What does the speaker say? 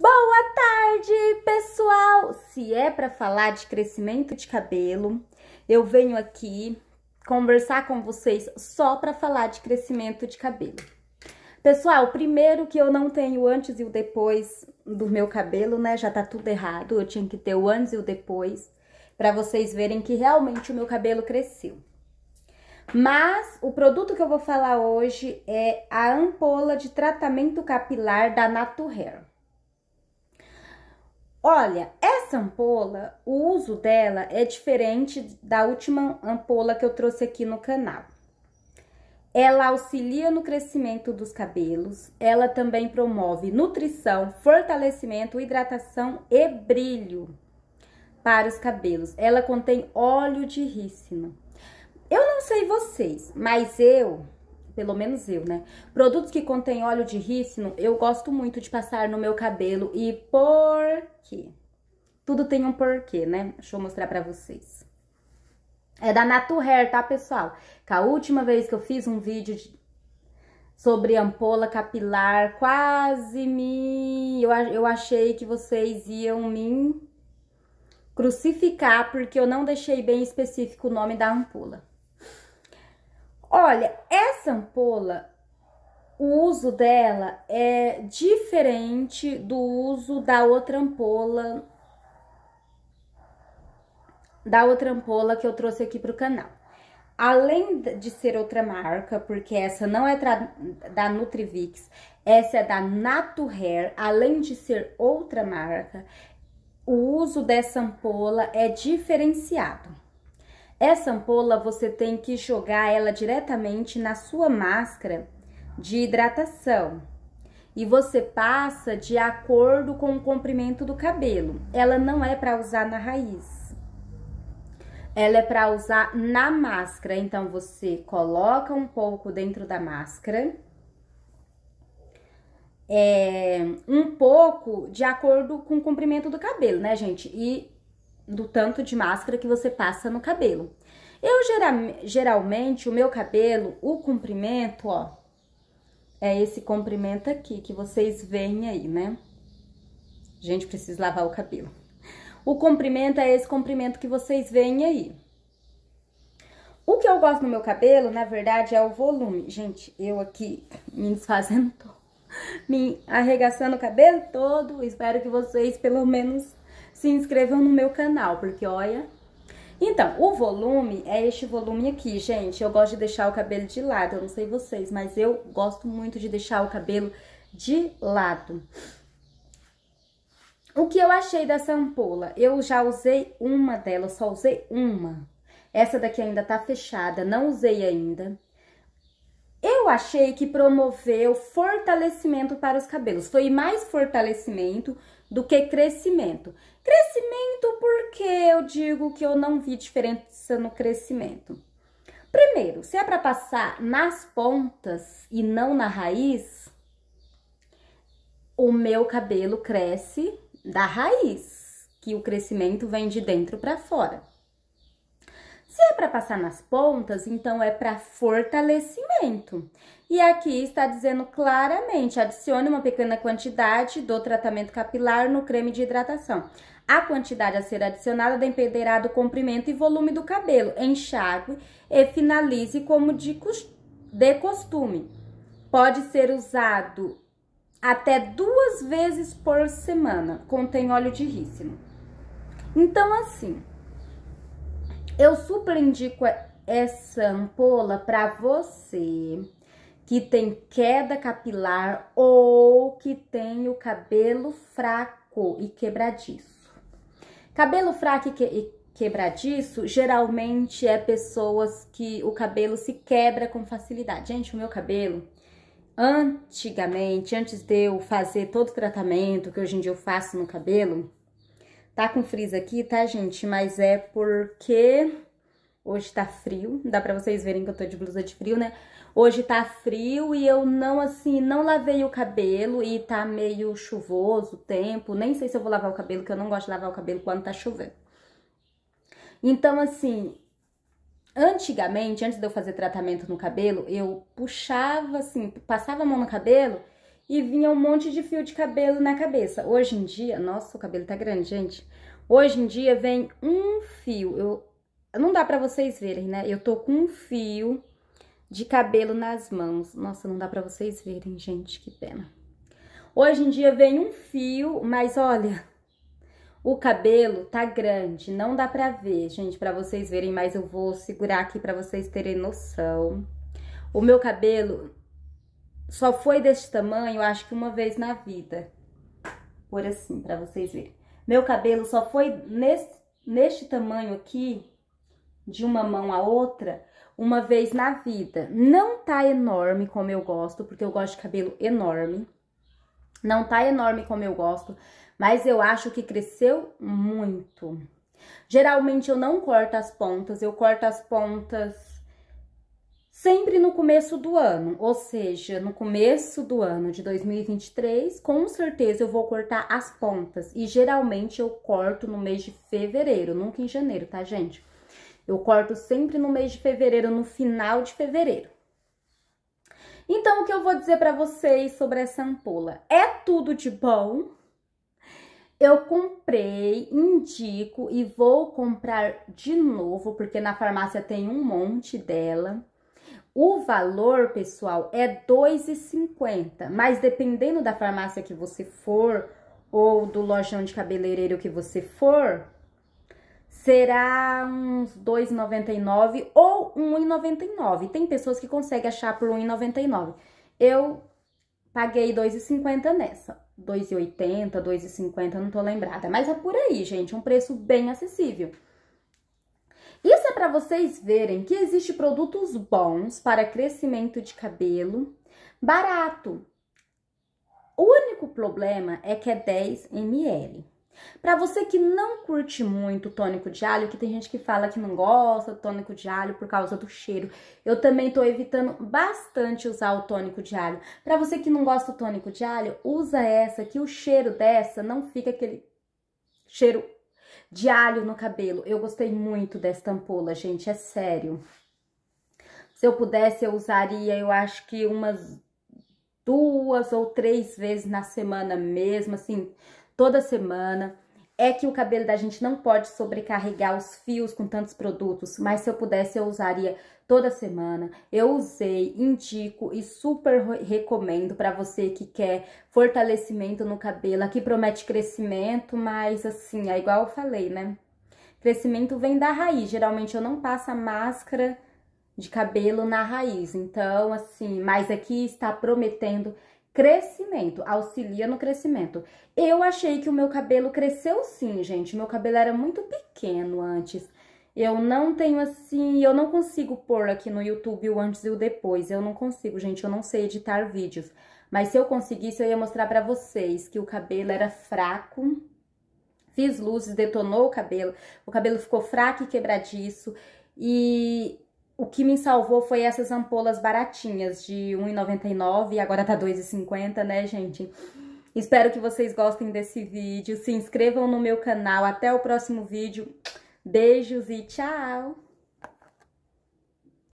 Boa tarde, pessoal! Se é para falar de crescimento de cabelo, eu venho aqui conversar com vocês só para falar de crescimento de cabelo. Pessoal, primeiro que eu não tenho antes e o depois do meu cabelo, né? Já tá tudo errado. Eu tinha que ter o antes e o depois para vocês verem que realmente o meu cabelo cresceu. Mas o produto que eu vou falar hoje é a ampola de tratamento capilar da Hair. Olha, essa ampola, o uso dela é diferente da última ampola que eu trouxe aqui no canal. Ela auxilia no crescimento dos cabelos, ela também promove nutrição, fortalecimento, hidratação e brilho para os cabelos. Ela contém óleo de rícino. Eu não sei vocês, mas eu pelo menos eu, né? Produtos que contêm óleo de rícino, eu gosto muito de passar no meu cabelo. E por quê? Tudo tem um porquê, né? Deixa eu mostrar pra vocês. É da Hair, tá, pessoal? Que a última vez que eu fiz um vídeo de... sobre ampola capilar, quase me... Eu, eu achei que vocês iam me crucificar, porque eu não deixei bem específico o nome da ampola. Olha, essa ampola, o uso dela é diferente do uso da outra ampola da outra ampola que eu trouxe aqui pro canal. Além de ser outra marca, porque essa não é da Nutrivix, essa é da Nato Hair, além de ser outra marca, o uso dessa ampola é diferenciado. Essa ampola você tem que jogar ela diretamente na sua máscara de hidratação. E você passa de acordo com o comprimento do cabelo. Ela não é para usar na raiz. Ela é para usar na máscara. Então você coloca um pouco dentro da máscara. É, um pouco de acordo com o comprimento do cabelo, né, gente? E do tanto de máscara que você passa no cabelo. Eu geralmente, o meu cabelo, o comprimento, ó, é esse comprimento aqui que vocês veem aí, né? Gente, precisa lavar o cabelo. O comprimento é esse comprimento que vocês veem aí. O que eu gosto no meu cabelo, na verdade, é o volume. Gente, eu aqui me desfazendo, me arregaçando o cabelo todo. Espero que vocês, pelo menos, se inscrevam no meu canal, porque olha. Então, o volume é este volume aqui, gente. Eu gosto de deixar o cabelo de lado, eu não sei vocês, mas eu gosto muito de deixar o cabelo de lado. O que eu achei dessa ampola? Eu já usei uma dela, só usei uma. Essa daqui ainda tá fechada, não usei ainda. Eu achei que promoveu fortalecimento para os cabelos. Foi mais fortalecimento do que crescimento. Crescimento porque eu digo que eu não vi diferença no crescimento. Primeiro, se é para passar nas pontas e não na raiz, o meu cabelo cresce da raiz, que o crescimento vem de dentro para fora. É para passar nas pontas, então é para fortalecimento. E aqui está dizendo claramente: adicione uma pequena quantidade do tratamento capilar no creme de hidratação. A quantidade a ser adicionada dependerá do comprimento e volume do cabelo. Enxague e finalize como de, de costume. Pode ser usado até duas vezes por semana. Contém óleo de rícino. Então, assim, eu super indico essa ampola para você que tem queda capilar ou que tem o cabelo fraco e quebradiço. Cabelo fraco e quebradiço geralmente é pessoas que o cabelo se quebra com facilidade. Gente, o meu cabelo, antigamente, antes de eu fazer todo o tratamento que hoje em dia eu faço no cabelo, Tá com frizz aqui, tá, gente? Mas é porque hoje tá frio. Dá pra vocês verem que eu tô de blusa de frio, né? Hoje tá frio e eu não, assim, não lavei o cabelo e tá meio chuvoso o tempo. Nem sei se eu vou lavar o cabelo, que eu não gosto de lavar o cabelo quando tá chovendo. Então, assim, antigamente, antes de eu fazer tratamento no cabelo, eu puxava, assim, passava a mão no cabelo e vinha um monte de fio de cabelo na cabeça. Hoje em dia, nossa, o cabelo tá grande, gente. Hoje em dia vem um fio, eu não dá pra vocês verem, né? Eu tô com um fio de cabelo nas mãos. Nossa, não dá pra vocês verem, gente, que pena. Hoje em dia vem um fio, mas olha, o cabelo tá grande, não dá pra ver, gente, pra vocês verem, mas eu vou segurar aqui pra vocês terem noção. O meu cabelo só foi desse tamanho, acho que uma vez na vida. Por assim, pra vocês verem. Meu cabelo só foi nesse, neste tamanho aqui, de uma mão a outra, uma vez na vida. Não tá enorme como eu gosto, porque eu gosto de cabelo enorme. Não tá enorme como eu gosto, mas eu acho que cresceu muito. Geralmente eu não corto as pontas, eu corto as pontas sempre no começo do ano, ou seja, no começo do ano de 2023, com certeza eu vou cortar as pontas. E geralmente eu corto no mês de fevereiro, nunca em janeiro, tá, gente? Eu corto sempre no mês de fevereiro, no final de fevereiro. Então, o que eu vou dizer para vocês sobre essa ampola? É tudo de bom. Eu comprei, indico e vou comprar de novo, porque na farmácia tem um monte dela. O valor, pessoal, é R$ 2,50, mas dependendo da farmácia que você for ou do lojão de cabeleireiro que você for, será uns 2,99 ou 1,99. Tem pessoas que conseguem achar por 1,99. Eu paguei 2,50 nessa. 2,80, 2,50, não tô lembrada. Mas é por aí, gente, um preço bem acessível. Para vocês verem que existe produtos bons para crescimento de cabelo, barato. O único problema é que é 10 ml. Para você que não curte muito tônico de alho, que tem gente que fala que não gosta do tônico de alho por causa do cheiro, eu também tô evitando bastante usar o tônico de alho. Para você que não gosta do tônico de alho, usa essa, que o cheiro dessa não fica aquele cheiro de alho no cabelo. Eu gostei muito desta ampola, gente, é sério. Se eu pudesse, eu usaria, eu acho que umas duas ou três vezes na semana mesmo, assim, toda semana. É que o cabelo da gente não pode sobrecarregar os fios com tantos produtos, mas se eu pudesse eu usaria toda semana. Eu usei, indico e super recomendo para você que quer fortalecimento no cabelo. Aqui promete crescimento, mas assim, é igual eu falei, né? Crescimento vem da raiz. Geralmente eu não passo a máscara de cabelo na raiz. Então, assim, mas aqui está prometendo crescimento, auxilia no crescimento. Eu achei que o meu cabelo cresceu sim, gente. Meu cabelo era muito pequeno antes. Eu não tenho assim, eu não consigo pôr aqui no YouTube o antes e o depois. Eu não consigo, gente, eu não sei editar vídeos. Mas se eu conseguisse, eu ia mostrar pra vocês que o cabelo era fraco. Fiz luzes, detonou o cabelo. O cabelo ficou fraco e quebradiço. E o que me salvou foi essas ampolas baratinhas de R$1,99 e agora tá R$2,50, né, gente? Espero que vocês gostem desse vídeo. Se inscrevam no meu canal. Até o próximo vídeo. Beijos e tchau!